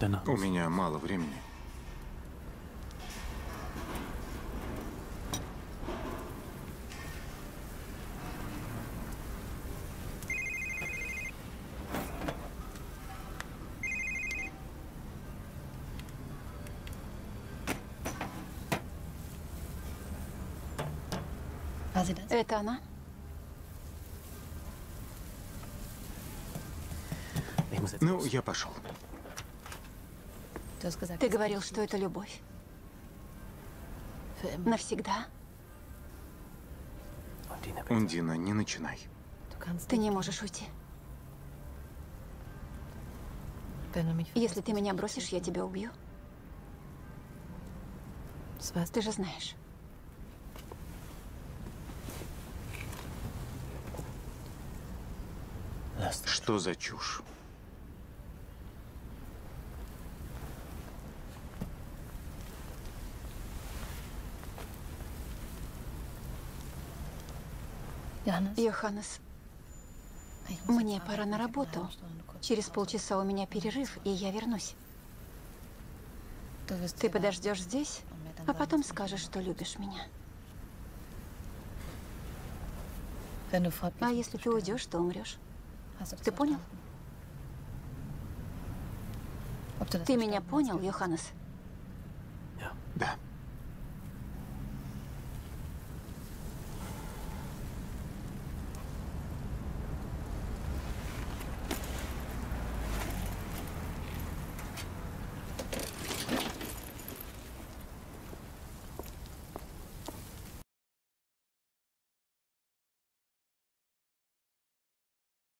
У меня мало времени. Это она? Ну, я пошел. Ты говорил, что это любовь. Навсегда? Ундина, не начинай. Ты не можешь уйти. Если ты меня бросишь, я тебя убью. Ты же знаешь. Что за чушь? Йоханнес, мне пора на работу. Через полчаса у меня перерыв, и я вернусь. Ты подождешь здесь, а потом скажешь, что любишь меня. А если ты уйдешь, то умрешь. Ты понял? Ты меня понял, Йоханнес?